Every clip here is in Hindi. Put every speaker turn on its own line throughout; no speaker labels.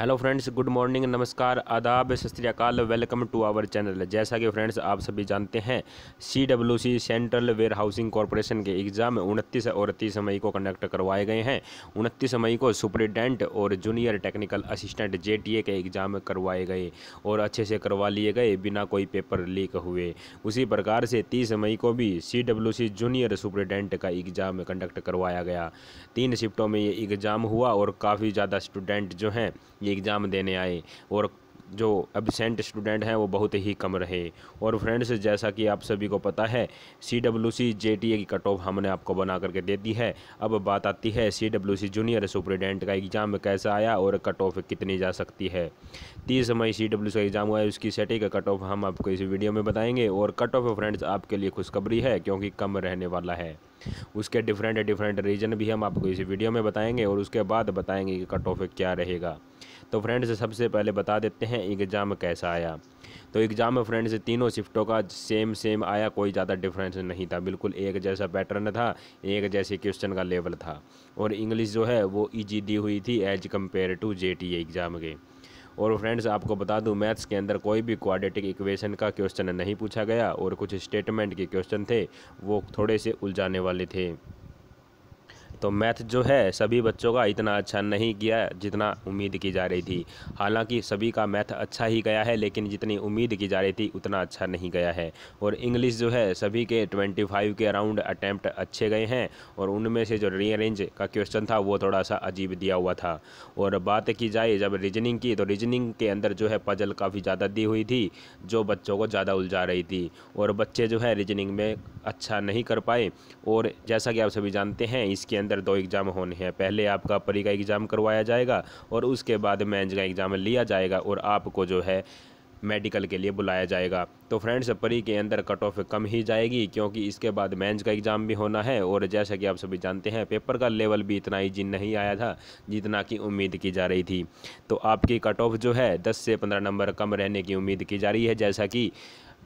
हेलो फ्रेंड्स गुड मॉर्निंग नमस्कार, आदाब, सत वेलकम टू आवर चैनल जैसा कि फ्रेंड्स आप सभी जानते हैं C W C central warehousing corporation के एग्ज़ाम उनतीस और तीस मई को कंडक्ट करवाए गए हैं। उनतीस मई को सुपरिटेंडेंट और जूनियर टेक्निकल असिस्टेंट जेटीए के एग्ज़ाम करवाए गए और अच्छे से करवा लिए गए बिना कोई पेपर लीक हुए। उसी प्रकार से तीस मई को भी C W C junior superintendent का एग्ज़ाम कंडक्ट करवाया गया। तीन शिफ्टों में ये एग्ज़ाम हुआ और काफ़ी ज़्यादा स्टूडेंट जो हैं, ये एग्ज़ाम देने आए और जो एबसेंट स्टूडेंट हैं वो बहुत ही कम रहे। और फ्रेंड्स, जैसा कि आप सभी को पता है C W C J T A की कट ऑफ़ हमने आपको बना करके दे दी है। अब बात आती है C W C junior superintendent का एग्ज़ाम कैसा आया और कट ऑफ़ कितनी जा सकती है। तीस मई सी डब्ल्यू सी एग्ज़ाम हुआ है, उसकी सेटिंग का कट ऑफ़ हम आपको इस वीडियो में बताएँगे। और कट ऑफ़ फ्रेंड्स आपके लिए खुशखबरी है, क्योंकि कम रहने वाला है। उसके डिफरेंट डिफरेंट रीजन भी हम आपको इस वीडियो में बताएँगे और उसके बाद बताएँगे कि कट ऑफ़ क्या रहेगा। तो फ्रेंड्स सबसे पहले बता देते हैं एग्ज़ाम कैसा आया। तो एग्ज़ाम फ्रेंड्स तीनों शिफ्टों का सेम सेम आया, कोई ज़्यादा डिफरेंस नहीं था। बिल्कुल एक जैसा पैटर्न था, एक जैसे क्वेश्चन का लेवल था। और इंग्लिश जो है, वो ईजी दी हुई थी as compare to J exam के। और फ्रेंड्स आपको बता दूँ मैथ्स के अंदर कोई भी क्वाड्रेटिक इक्वेशन का क्वेश्चन नहीं पूछा गया, और कुछ स्टेटमेंट के क्वेश्चन थे, वो थोड़े से उलझाने वाले थे। तो मैथ जो है, सभी बच्चों का इतना अच्छा नहीं किया जितना उम्मीद की जा रही थी। हालाँकि सभी का मैथ अच्छा ही गया है, लेकिन जितनी उम्मीद की जा रही थी, उतना अच्छा नहीं गया है। और इंग्लिश जो है, सभी के 25 के अराउंड अटैम्प्ट अच्छे गए हैं, और उनमें से जो रीअरेंज का क्वेश्चन था, वो थोड़ा सा अजीब दिया हुआ था। और बात की जाए, जब रीजनिंग की तो रीजनिंग के अंदर जो है पजल काफ़ी ज़्यादा दी हुई थी, जो बच्चों को ज़्यादा उलझा रही थी। और बच्चे जो है रीजनिंग में अच्छा नहीं कर पाए। और जैसा कि आप सभी जानते हैं, इसके अंदर अंदर दो एग्ज़ाम होने हैं। पहले आपका परी का एग्ज़ाम करवाया जाएगा और उसके बाद मेंस का एग्ज़ाम लिया जाएगा और आपको जो है मेडिकल के लिए बुलाया जाएगा। तो फ्रेंड्स, परी के अंदर कट ऑफ़ कम ही जाएगी क्योंकि इसके बाद मेंस का एग्ज़ाम भी होना है और जैसा कि आप सभी जानते हैं, पेपर का लेवल भी इतना ईजी नहीं आया था जितना की उम्मीद की जा रही थी। तो आपकी कट ऑफ़ जो है, दस से पंद्रह नंबर कम रहने की उम्मीद की जा रही है, जैसा कि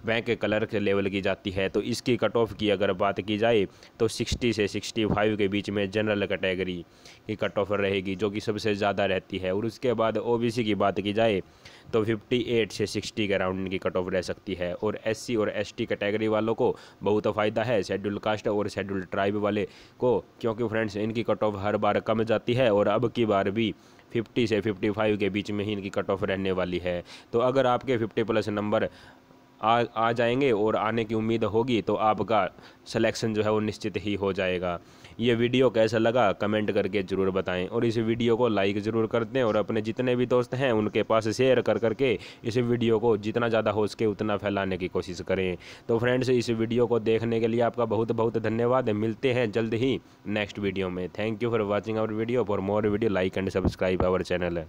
बैंक कलर के लेवल की जाती है। तो इसकी कट ऑफ़ की अगर बात की जाए तो 60 से 65 के बीच में जनरल कैटेगरी की कट ऑफ़ रहेगी, जो कि सबसे ज़्यादा रहती है। और उसके बाद ओबीसी की बात की जाए तो 58 से 60 के अराउंड इनकी कट ऑफ़ रह सकती है। और एससी और एसटी कैटेगरी वालों को बहुत फ़ायदा है शेड्यूल कास्ट और शेड्यूल ट्राइब वाले को, क्योंकि फ्रेंड्स इनकी कट ऑफ़ हर बार कम जाती है और अब की बार भी 50 से 55 के बीच में ही इनकी कट ऑफ़ रहने वाली है। तो अगर आपके 50 प्लस नंबर आ आ जाएँगे और आने की उम्मीद होगी तो आपका सिलेक्शन जो है वो निश्चित ही हो जाएगा। ये वीडियो कैसा लगा, कमेंट करके ज़रूर बताएँ। और इस वीडियो को लाइक ज़रूर कर दें और अपने जितने भी दोस्त हैं, उनके पास शेयर कर करके इस वीडियो को जितना ज़्यादा हो सके उतना फैलाने की कोशिश करें। तो फ्रेंड्स इस वीडियो को देखने के लिए आपका बहुत बहुत धन्यवाद। मिलते हैं जल्द ही नेक्स्ट वीडियो में। Thank you for watching our video for more video like and subscribe our channel